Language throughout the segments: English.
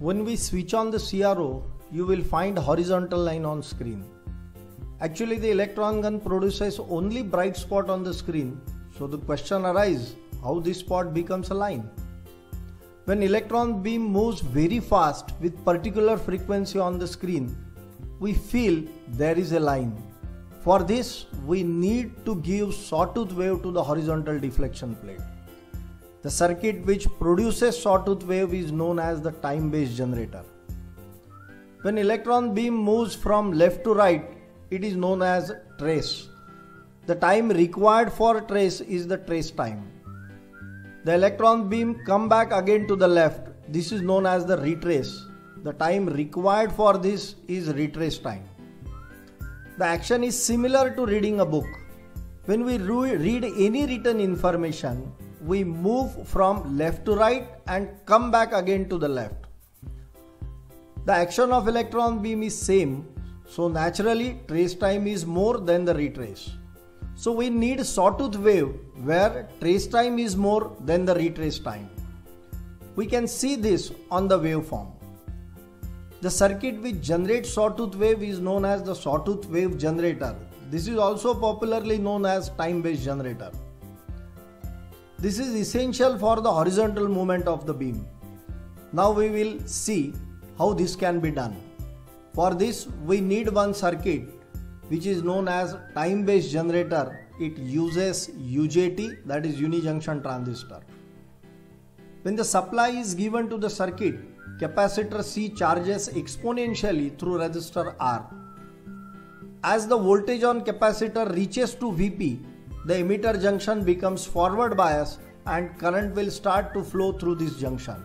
When we switch on the CRO, you will find horizontal line on screen. Actually, the electron gun produces only bright spot on the screen, so the question arises how this spot becomes a line. When electron beam moves very fast with particular frequency on the screen, we feel there is a line. For this, we need to give sawtooth wave to the horizontal deflection plate. The circuit which produces sawtooth wave is known as the time-based generator. When electron beam moves from left to right, it is known as trace. The time required for trace is the trace time. The electron beam come back again to the left. This is known as the retrace. The time required for this is retrace time. The action is similar to reading a book. When we read any written information, we move from left to right and come back again to the left. The action of electron beam is same, so naturally trace time is more than the retrace. So we need sawtooth wave where trace time is more than the retrace time. We can see this on the waveform. The circuit which generates sawtooth wave is known as the sawtooth wave generator. This is also popularly known as time-based generator. This is essential for the horizontal movement of the beam. Now we will see how this can be done. For this we need one circuit which is known as time based generator. It uses UJT that is junction transistor. When the supply is given to the circuit, capacitor C charges exponentially through resistor R. As the voltage on capacitor reaches to Vp, the emitter junction becomes forward bias and current will start to flow through this junction.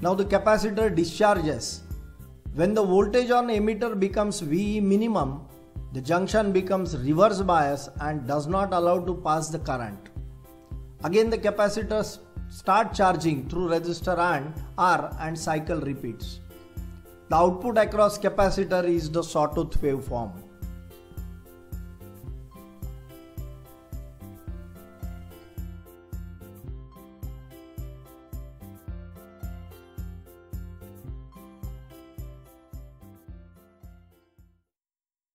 Now the capacitor discharges. When the voltage on emitter becomes VE minimum, the junction becomes reverse bias and does not allow to pass the current. Again the capacitors start charging through resistor and R and cycle repeats. The output across capacitor is the sawtooth waveform.